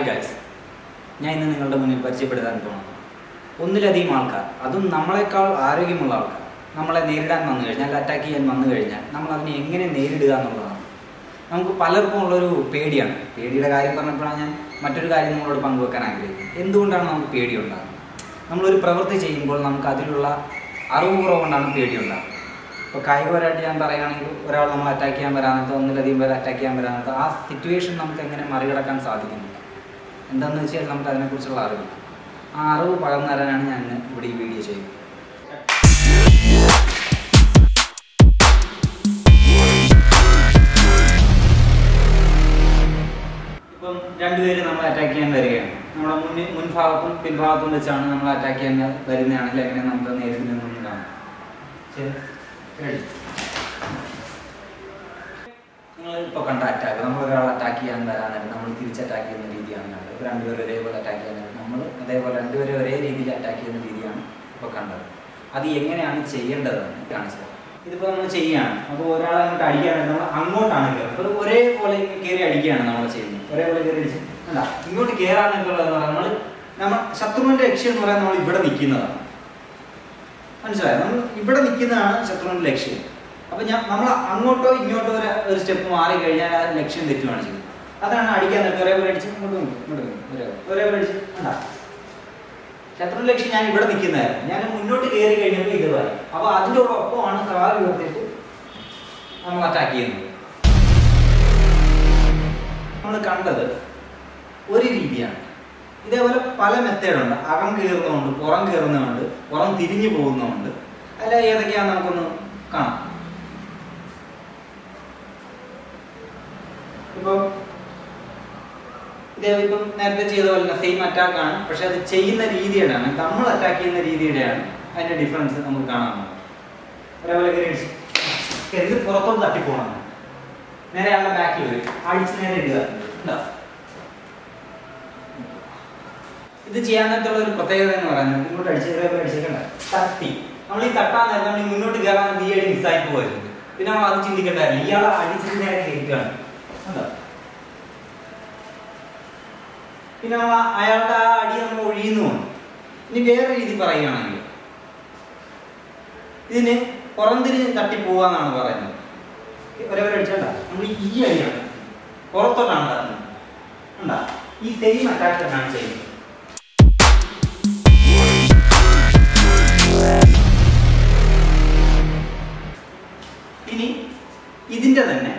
Hi guys ഞാൻ ഇന്ന് നിങ്ങളുടെ മുന്നിൽ പരിചയപ്പെടുത്താൻ പോകുന്നത് ഒന്നിലധികം ആൾക്കാർ അതും നമ്മളെക്കാൾ ആരോഗ്യമുള്ള ആൾക്കാർ. നമ്മളെ നേരിടാൻ വന്നു കഴിഞ്ഞാൽ അറ്റാക്ക് ചെയ്യാൻ വന്നു കഴിഞ്ഞാൽ നമ്മൾ അതിനെ എങ്ങനെ നേരിടുക എന്നുള്ളതാണ്. നമുക്ക് പലർക്കും ഉള്ളൊരു പേടിയാണ്. പേടിയുടെ കാര്യം പറഞ്ഞപ്പോഴാണ് ഞാൻ മറ്റൊരു കാര്യം നിങ്ങളോട് പങ്കുവെക്കാൻ ആഗ്രഹിക്കുന്നത്. എന്തുകൊണ്ടാണ് നമുക്ക് പേടി ഉണ്ടാകുന്നത് നമ്മളൊരു പ്രവൃത്തി ചെയ്യുമ്പോൾ നമുക്ക് അതിലുള്ള അറിവ് കുറവുകൊണ്ടാണ് പേടി ഉണ്ടാകുന്നത് ഇപ്പോൾ കായികപരമായിട്ട് ഞാൻ പറയുകയാണെങ്കിൽ ഒരാൾ നമ്മൾ അറ്റാക്ക് ചെയ്യാൻ വരാനത്തോ ഒന്നിലധികം പേർ അറ്റാക്ക് ചെയ്യാൻ വരാനത്തോ ആ സിറ്റുവേഷൻ നമുക്ക് എങ്ങനെ മറികടക്കാൻ സാധിക്കുന്നില്ല എന്താണെന്ന് വെച്ചാൽ നമുക്ക് അതിനെക്കുറിച്ചുള്ള അറിവില്ല ആ അറിവ് പകർന്നു തരാനാണ് ഞാൻ ഇവിടെ ഈ വീഡിയോ ചെയ്യുന്നത്. ഇപ്പം രണ്ടുപേര് നമ്മൾ അറ്റാക്ക് ചെയ്യാൻ വരികയാണ്. നമ്മുടെ മുന്നിൽ മുൻഭാഗത്തും പിൻഭാഗത്തും വെച്ചാണ് നമ്മൾ അറ്റാക്ക് ചെയ്യാൻ വരുന്നതാണെങ്കിൽ എങ്ങനെ നമുക്ക് നേരിടുന്നതെന്ന് കാണാം. ശരി? നിങ്ങൾ ഇപ്പോൾ കണ്ട അറ്റാക്ക് നമ്മൾ ഒരാൾ അറ്റാക്ക് ചെയ്യാൻ വരാനായിട്ട് നമ്മൾ തിരിച്ച് അറ്റാക്ക് ചെയ്യുന്ന രീതിയാണ് കണ്ടത്. ഇപ്പോൾ രണ്ടുപേരും ഒരേപോലെ അറ്റാക്ക് ചെയ്യാൻ നമ്മൾ അതേപോലെ രണ്ടുപേരും ഒരേ രീതിയിൽ അറ്റാക്ക് ചെയ്യുന്ന രീതിയാണ് ഇപ്പോൾ കണ്ടത്. അത് എങ്ങനെയാണ് ചെയ്യേണ്ടതെന്ന് കാണിച്ചത് ഇതിപ്പോൾ നമ്മൾ ചെയ്യുകയാണ് അപ്പോൾ ഒരാൾ അങ്ങോട്ട് അടിക്കുകയാണ് നമ്മൾ അങ്ങോട്ടാണ് കയറുന്നത് അപ്പോൾ ഒരേപോലെ കയറി അടിക്കുകയാണ് നമ്മൾ ചെയ്യുന്നത്. ഒരേപോലെ കയറി അടിച്ച്. അല്ല ഇങ്ങോട്ട് പറഞ്ഞാൽ നമ്മൾ നമ്മൾ ശത്രുവിന്റെ ലക്ഷ്യം എന്ന് പറയാൻ നമ്മൾ ഇവിടെ നിൽക്കുന്നതാണ്. മനസ്സിലായോ? നമ്മൾ ഇവിടെ നിൽക്കുന്നതാണ് ശത്രുവിന്റെ ലക്ഷ്യം. അപ്പൊ ഞാൻ നമ്മൾ അങ്ങോട്ടോ ഇങ്ങോട്ടോ ഒരു ഒരു സ്റ്റെപ്പ് മാറി കഴിഞ്ഞാൽ ആ ലക്ഷ്യം തെറ്റുമാണ് ചെയ്യുന്നത്. അതാണ് അടിക്കാൻ നേരത്തെ ഒരേപോലെ അടിച്ച് ഇങ്ങോട്ട് ഇങ്ങോട്ട് ഒരേപോലെ അടിച്ച്. ഉണ്ടാ ശത്രു ലക്ഷ്യം ഞാൻ ഇവിടെ നിൽക്കുന്നതായിരുന്നു. ഞാൻ മുന്നോട്ട് കയറി കഴിഞ്ഞപ്പോൾ ഇതുപോലെ അപ്പൊ അതിന്റെ ഒപ്പമാണ് ഉയർത്തിയിട്ട് നമ്മൾ അറ്റാക്ക് ചെയ്യുന്നത്. നമ്മൾ കണ്ടത് ഒരു രീതിയാണ്. ഇതേപോലെ പല മെത്തേഡുണ്ട് അകം കയറുന്നതുണ്ട് പുറം കയറുന്നതുണ്ട് പുറം തിരിഞ്ഞു പോകുന്നതുണ്ട് അല്ല ഏതൊക്കെയാണെന്ന് നമുക്കൊന്ന് കാണാം ഇപ്പം ഇപ്പം നേരത്തെ ചെയ്ത പോലെ തന്നെ സെയിം അറ്റാക്ക് ആണ്. പക്ഷെ അത് ചെയ്യുന്ന രീതിയുടെ നമ്മൾ അറ്റാക്ക് ചെയ്യുന്ന രീതിയുടെയാണ് അതിന്റെ ഡിഫറൻസ് നമുക്ക് കാണാൻ അടിച്ച്. കയറി ഇത് പുറത്തോട്ട് തട്ടിപ്പോണം നേരെ ആളുടെ ബാക്കിൽ വരും. അടിച്ച് നേരെ ഇടുക. ഇത് ചെയ്യാനത്തുള്ള ഒരു പ്രത്യേകത എന്ന് പറയുന്നത് മുന്നോട്ട് അടിച്ച് അടിച്ചേക്കണ്ട. തട്ടി. നമ്മൾ ഈ തട്ടാൻ നേരം നമ്മൾ മുന്നോട്ട് കയറാൻ ഈ അടി മിസ്സായി പോകരുത് പിന്നെ നമ്മൾ അത് ചിന്തിക്കേണ്ടതായിരുന്നു ഇയാളെ അടിച്ചിട്ട് നേരെ കയറ്റുകയാണ്. ഉണ്ടോ? പിന്നെ അയാളുടെ ആ അടി നമ്മൾ ഒഴിയുന്നു. ഇനി വേറെ രീതി പറയുകയാണെങ്കിൽ ഇതിന് പുറംതിരിഞ്ഞ് തട്ടിപ്പോവാന്നാണ് പറയുന്നത്. ഒരേപോലെ അടിച്ചണ്ട നമ്മൾ ഈ അടിയാണ്. പുറത്തോട്ടാണ് തരുന്നത് ഉണ്ടാ ഈ സെയിം അറ്റാക്ക് തന്നെയാണ് ചെയ്യുന്നത് ഇനി ഇതിന്റെ തന്നെ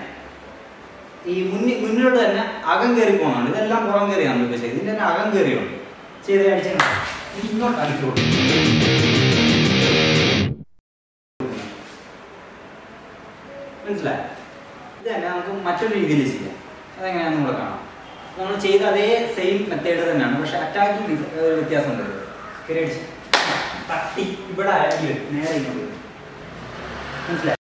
ഈ മുന്നിൽ മുന്നിലോട്ട് തന്നെ അകം കയറി പോകണം ഇതെല്ലാം പുറം കയറിയാണ് പക്ഷെ ഇതിന്റെ ഇതിന്റെ തന്നെ അകം കയറിയുണ്ട്. ചെയ്ത് അടിച്ചാൽ ഇങ്ങോട്ട് അടിച്ചു മനസ്സിലായോ? ഇത് തന്നെ നമുക്ക് മറ്റൊരു രീതിയിൽ ചെയ്യാം. അതെങ്ങനെയാണെന്ന് നമ്മൾ കാണാം. നമ്മൾ ചെയ്ത അതേ സെയിം മെത്തേഡ് തന്നെയാണ്. പക്ഷെ അറ്റാക്കിംഗ് ഒരു വ്യത്യാസം ഉണ്ട്. കയറി അടിച്ച് തട്ടി ഇവിടെ നേരെ ഇങ്ങോട്ട് മനസ്സിലായോ?